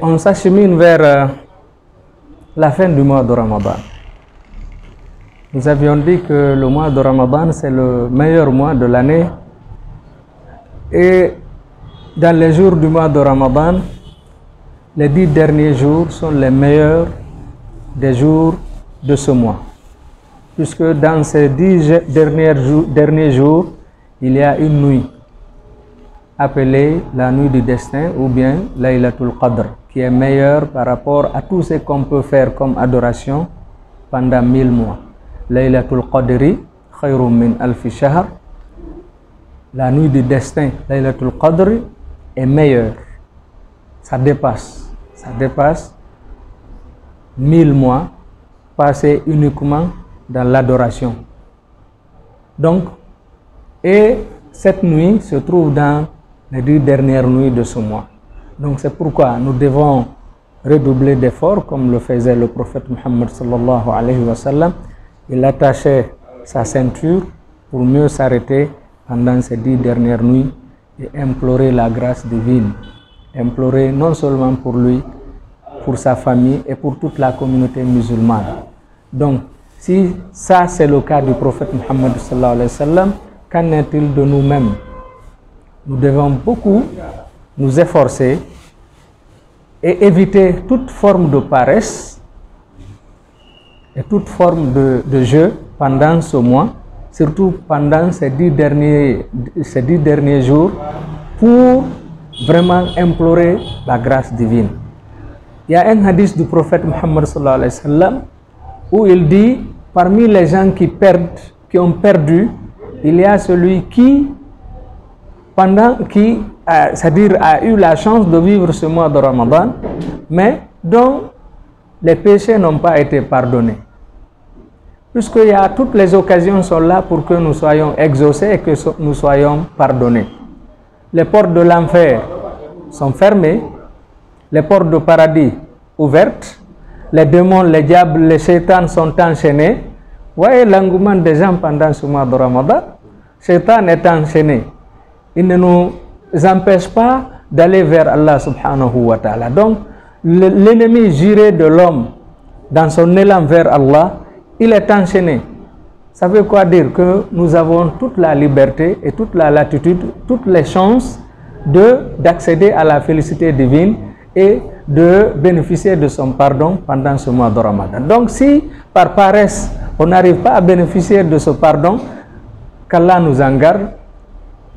On s'achemine vers euh, la fin du mois de Ramadan. Nous avions dit que le mois de Ramadan, c'est le meilleur mois de l'année. Et dans les jours du mois de Ramadan, les dix derniers jours sont les meilleurs des jours de ce mois. Puisque dans ces dix derniers jours, derniers jours il y a une nuit appelée la nuit du destin ou bien Laylatul Qadr, qui est meilleure par rapport à tout ce qu'on peut faire comme adoration pendant mille mois. Laylatul Qadri, khayrum min alfi shahr. La nuit du destin, Laylatul Qadr, est meilleure. Ça dépasse, ça dépasse mille mois passés uniquement dans l'adoration. Donc, et cette nuit se trouve dans les deux dernières nuits de ce mois. Donc c'est pourquoi nous devons redoubler d'efforts comme le faisait le prophète Muhammad sallallahu alayhi wa sallam. Il attachait sa ceinture pour mieux s'arrêter pendant ces dix dernières nuits et implorer la grâce divine. Implorer non seulement pour lui, pour sa famille et pour toute la communauté musulmane. Donc, si ça c'est le cas du prophète Muhammad sallallahu alayhi wa sallam, qu'en est-il de nous-mêmes? Nous devons beaucoup nous efforcer et éviter toute forme de paresse et toute forme de, jeu pendant ce mois, surtout pendant ces dix derniers, ces dix derniers jours, pour vraiment implorer la grâce divine. Il y a un hadith du prophète sallam où il dit parmi les gens qui perdent, qui ont perdu, il y a celui qui, pendant qui, c'est-à-dire a eu la chance de vivre ce mois de Ramadan, mais dont les péchés n'ont pas été pardonnés. Puisqu'il y a toutes les occasions sont là pour que nous soyons exaucés et que nous soyons pardonnés. Les portes de l'enfer sont fermées, les portes du paradis ouvertes, les démons, les diables, les shaitans sont enchaînés. Voyez l'engouement des gens pendant ce mois de Ramadan. Shaitan est enchaîné. Il ne nous empêche pas d'aller vers Allah subhanahu wa ta'ala. Donc, l'ennemi juré de l'homme dans son élan vers Allah, il est enchaîné. Ça veut quoi dire Que nous avons toute la liberté et toute la latitude, toutes les chances d'accéder à la félicité divine et de bénéficier de son pardon pendant ce mois de Ramadan. Donc si par paresse, on n'arrive pas à bénéficier de ce pardon, qu'Allah nous en garde,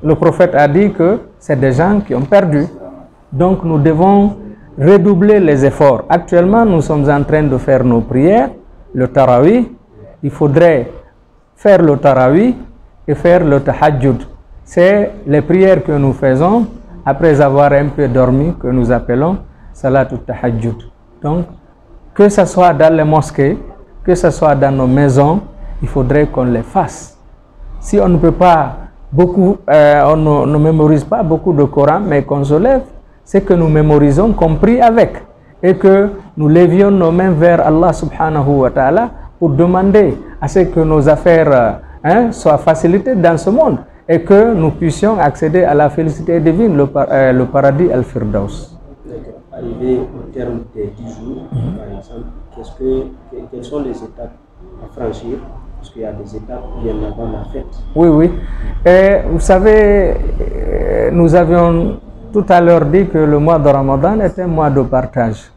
le prophète a dit que c'est des gens qui ont perdu. Donc nous devons redoubler les efforts. Actuellement, nous sommes en train de faire nos prières, le tarawih. Il faudrait faire le tarawih et faire le tahajjud. C'est les prières que nous faisons après avoir un peu dormi, que nous appelons Salatul Tahajjud. Donc, que ce soit dans les mosquées, que ce soit dans nos maisons, il faudrait qu'on les fasse. Si on ne peut pas beaucoup, euh, on ne, ne, mémorise pas beaucoup de Coran, mais qu'on se lève, c'est que nous mémorisons, qu'on prie avec, et que nous levions nos mains vers Allah subhanahu wa ta'ala pour demander à ce que nos affaires hein, soient facilitées dans ce monde et que nous puissions accéder à la félicité divine, le, euh, le paradis al-Firdaus. Arrivé au terme des 10 jours, mm -hmm. par exemple, que, quelles sont les étapes à franchir Parce qu'il y a des étapes bien avant la fête. Oui, oui. Et vous savez, nous avions tout à l'heure dit que le mois de Ramadan est un mois de partage.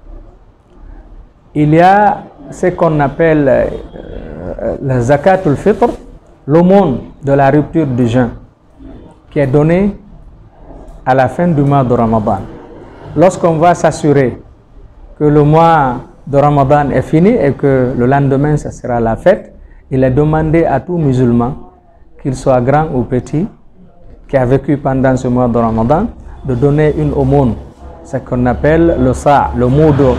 Il y a ce qu'on appelle euh, le zakat al-fitr, l'aumône de la rupture du jeûne, qui est donné à la fin du mois de Ramadan. Lorsqu'on va s'assurer que le mois de Ramadan est fini et que le lendemain, ce sera la fête, il est demandé à tout musulman, qu'il soit grand ou petit, qui a vécu pendant ce mois de Ramadan, de donner une aumône, ce qu'on appelle le sa, le moudo.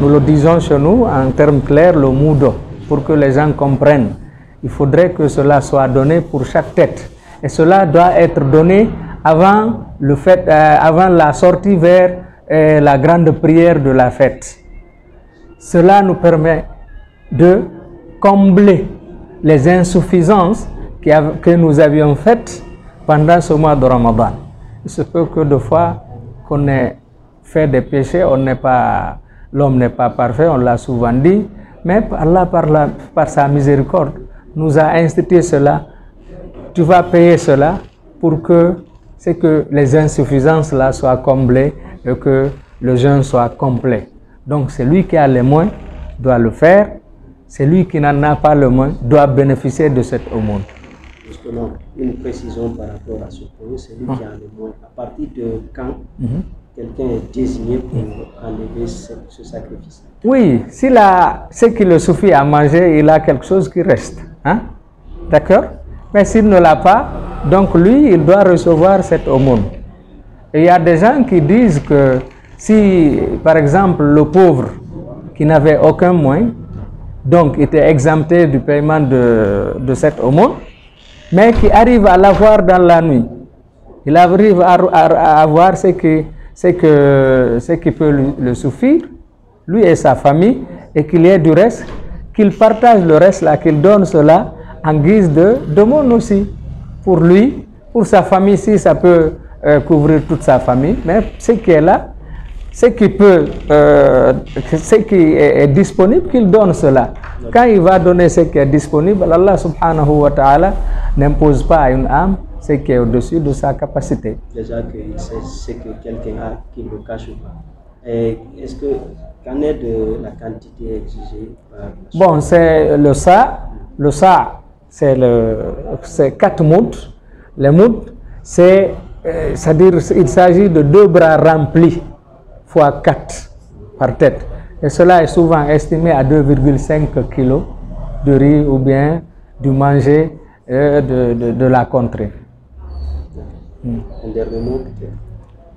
Nous le disons chez nous en termes clairs, le moudo, pour que les gens comprennent. Il faudrait que cela soit donné pour chaque tête. Et cela doit être donné avant, le fait, euh, avant la sortie vers euh, la grande prière de la fête. Cela nous permet de combler les insuffisances que nous avions faites pendant ce mois de Ramadan. Il se peut que des fois qu'on ait fait des péchés, on n'est pas, l'homme n'est pas parfait, on l'a souvent dit, mais Allah, par, la, par sa miséricorde, nous a institué cela. Tu vas payer cela pour que, c'est que les insuffisances là soient comblées et que le jeûne soit complet. Donc, c'est lui qui a les moyens doit le faire. C'est lui qui n'en a pas le moins doit bénéficier de cette aumône. Justement, une précision par rapport à ce point, c'est lui qui a les moyens. À partir de quand quelqu'un est désigné pour enlever ce, ce sacrifice? Oui, s'il a ce qui le suffit à manger, il a quelque chose qui reste. Hein? D'accord? Mais s'il ne l'a pas, donc lui, il doit recevoir cette aumône. Il y a des gens qui disent que si, par exemple, le pauvre qui n'avait aucun moyen, donc était exempté du paiement de, de cette aumône, mais qui arrive à l'avoir dans la nuit. Il arrive à, avoir ce qui, ce, que, ce qui peut lui, le suffire, lui et sa famille, et qu'il y ait du reste, qu'il partage le reste là, qu'il donne cela en guise de d'aumône aussi, pour lui, pour sa famille, si ça peut euh, couvrir toute sa famille, mais ce qui est là, ce qui peut, euh, ce qui est disponible, qu'il donne cela. Quand il va donner ce qui est disponible, Allah subhanahu wa ta'ala n'impose pas à une âme ce qui est au-dessus de sa capacité. Déjà que c'est ce que quelqu'un a qui ne le cache pas. Et Est-ce que, qu'en est de la quantité exigée par Bon, c'est le sa. Le sa, c'est le, c'est quatre moudes. Les moudes, c'est, euh, c'est-à-dire, il s'agit de deux bras remplis fois 4 par tête. Et cela est souvent estimé à 2,5 kg de riz ou bien du manger euh, de, de, de, la contrée. Un dernier mot peut-être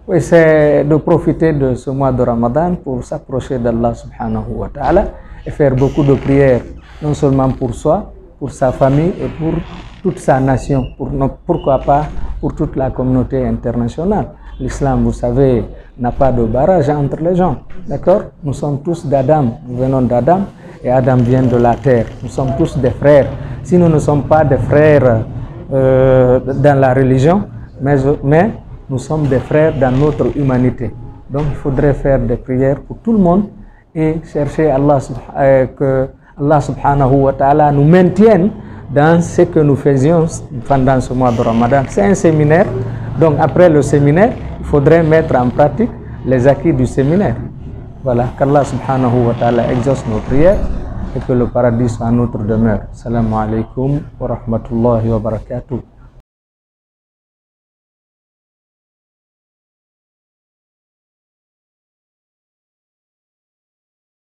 Oui, c'est de profiter de ce mois de Ramadan pour s'approcher d'Allah subhanahu wa ta'ala et faire beaucoup de prières, non seulement pour soi, pour sa famille et pour toute sa nation, pour, pourquoi pas pour toute la communauté internationale. L'islam, vous savez, n'a pas de barrage entre les gens. D'accord? Nous sommes tous d'Adam, nous venons d'Adam et Adam vient de la terre. Nous sommes tous des frères. Si nous ne sommes pas des frères euh, dans la religion, mais, mais nous sommes des frères dans notre humanité. Donc il faudrait faire des prières pour tout le monde et chercher Allah, euh, que Allah subhanahu wa ta'ala nous maintienne dans ce que nous faisions pendant ce mois de Ramadan. C'est un séminaire, donc après le séminaire, il faudrait mettre en pratique les acquis du séminaire. Voilà, qu'Allah subhanahu wa ta'ala exauce nos prières et que le paradis soit notre demeure. Salam alaikum wa rahmatullahi wa barakatuh.